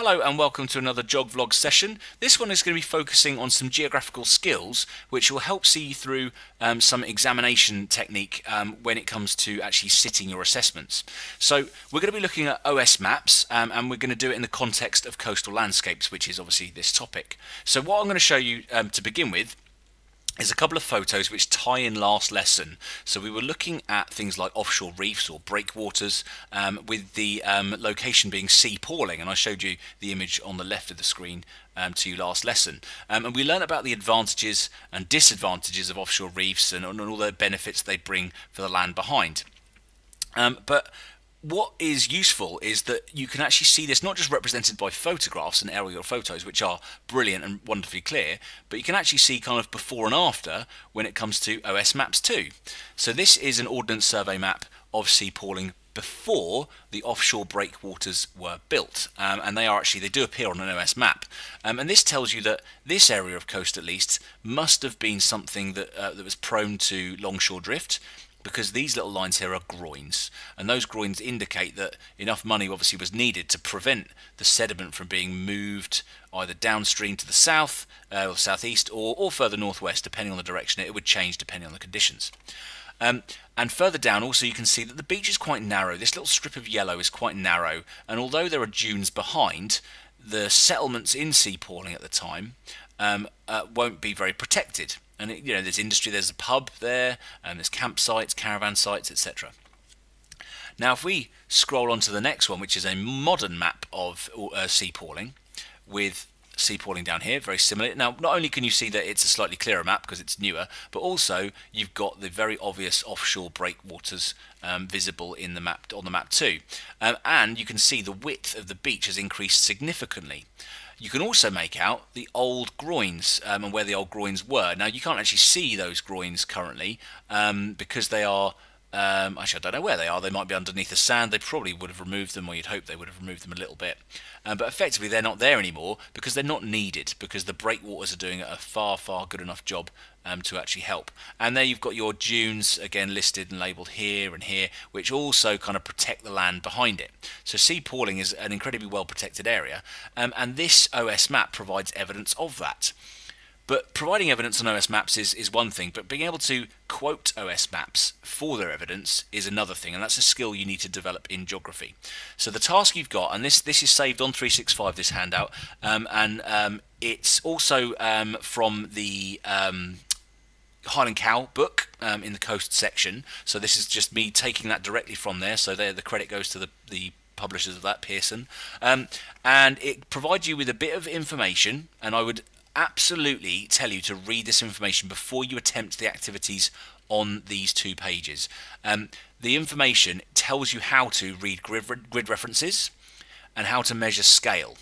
Hello and welcome to another Geog Vlog session. This one is going to be focusing on some geographical skills which will help see you through um, some examination technique um, when it comes to actually sitting your assessments. So we're going to be looking at OS maps um, and we're going to do it in the context of coastal landscapes which is obviously this topic. So what I'm going to show you um, to begin with is a couple of photos which tie in last lesson. So we were looking at things like offshore reefs or breakwaters um, with the um, location being Sea Palling and I showed you the image on the left of the screen um, to you last lesson. Um, and we learned about the advantages and disadvantages of offshore reefs and, and all the benefits they bring for the land behind. Um, but what is useful is that you can actually see this not just represented by photographs and aerial photos, which are brilliant and wonderfully clear, but you can actually see kind of before and after when it comes to OS maps too. So this is an Ordnance Survey map of Sea Palling before the offshore breakwaters were built um, and they are actually they do appear on an OS map um, and this tells you that this area of coast at least must have been something that, uh, that was prone to longshore drift because these little lines here are groins and those groins indicate that enough money obviously was needed to prevent the sediment from being moved either downstream to the south uh, or southeast or, or further northwest depending on the direction. It would change depending on the conditions. Um, and further down also you can see that the beach is quite narrow. This little strip of yellow is quite narrow and although there are dunes behind the settlements in Sea at the time um, uh, won't be very protected. And you know there's industry there's a pub there and there's campsites caravan sites etc now if we scroll on to the next one which is a modern map of uh, Sea Palling with Sea Palling down here very similar. Now not only can you see that it's a slightly clearer map because it's newer but also you've got the very obvious offshore breakwaters um, visible in the map on the map too. Um, and you can see the width of the beach has increased significantly. You can also make out the old groins um, and where the old groins were. Now you can't actually see those groins currently um, because they are um, actually, I don't know where they are. They might be underneath the sand. They probably would have removed them, or you'd hope they would have removed them a little bit. Um, but effectively, they're not there anymore because they're not needed because the breakwaters are doing a far, far good enough job um, to actually help. And there you've got your dunes again listed and labelled here and here, which also kind of protect the land behind it. So Sea Palling is an incredibly well protected area, um, and this OS map provides evidence of that. But providing evidence on OS maps is, is one thing, but being able to quote OS maps for their evidence is another thing, and that's a skill you need to develop in geography. So the task you've got, and this this is saved on 365, this handout, um, and um, it's also um, from the um, Highland Cow book um, in the coast section. So this is just me taking that directly from there. So there, the credit goes to the the publishers of that, Pearson, um, and it provides you with a bit of information. And I would absolutely tell you to read this information before you attempt the activities on these two pages. Um, the information tells you how to read grid, grid references and how to measure scale.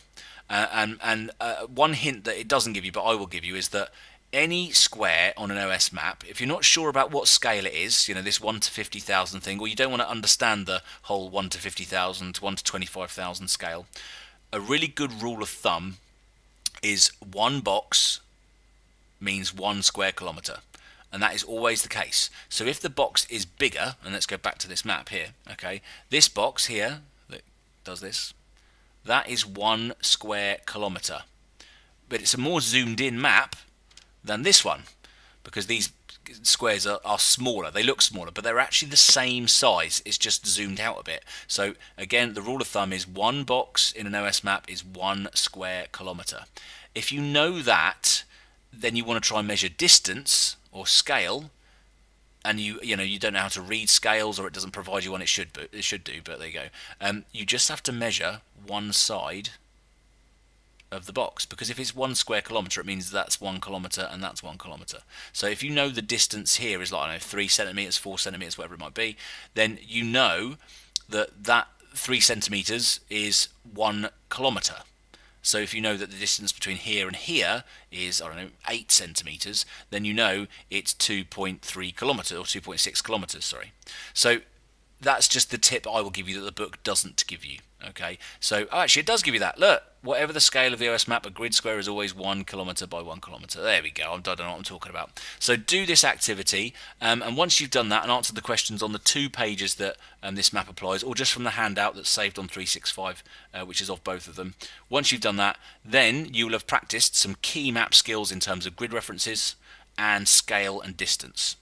Uh, and and uh, one hint that it doesn't give you, but I will give you, is that any square on an OS map, if you're not sure about what scale it is, you know, this 1 to 50,000 thing, or you don't want to understand the whole 1 to 50,000, 1 to 25,000 scale, a really good rule of thumb is one box means one square kilometre and that is always the case. So if the box is bigger and let's go back to this map here okay this box here that does this that is one square kilometre but it's a more zoomed in map than this one because these squares are, are, smaller. They look smaller, but they're actually the same size. It's just zoomed out a bit. So again, the rule of thumb is one box in an OS map is one square kilometre. If you know that, then you want to try and measure distance or scale, and you you know you don't know how to read scales or it doesn't provide you one it should but it should do. But there you go. Um, you just have to measure one side of the box because if it's one square kilometre it means that's one kilometre and that's one kilometre so if you know the distance here is like I don't know three centimetres four centimetres whatever it might be then you know that that three centimetres is one kilometre so if you know that the distance between here and here is, I don't know, 8 centimetres, then you know it's 2.3 kilometres, or 2.6 kilometres, sorry. So that's just the tip I will give you that the book doesn't give you. Okay, so oh, actually it does give you that. Look, whatever the scale of the OS map, a grid square is always one kilometre by one kilometre. There we go. I don't know what I'm talking about. So do this activity, um, and once you've done that and answered the questions on the two pages that um, this map applies, or just from the handout that's saved on 365, uh, which is of both of them. Once you've done that, then you will have practiced some key map skills in terms of grid references and scale and distance.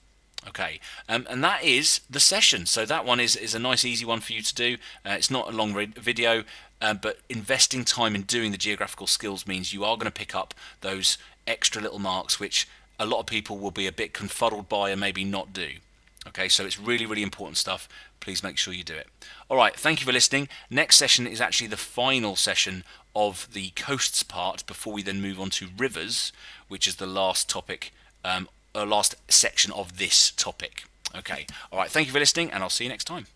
Okay, um, and that is the session. So that one is, is a nice easy one for you to do. Uh, it's not a long video, um, but investing time in doing the geographical skills means you are going to pick up those extra little marks which a lot of people will be a bit confuddled by and maybe not do. Okay, so it's really, really important stuff. Please make sure you do it. All right, thank you for listening. Next session is actually the final session of the coasts part before we then move on to rivers, which is the last topic um, uh, last section of this topic. Okay, all right, thank you for listening, and I'll see you next time.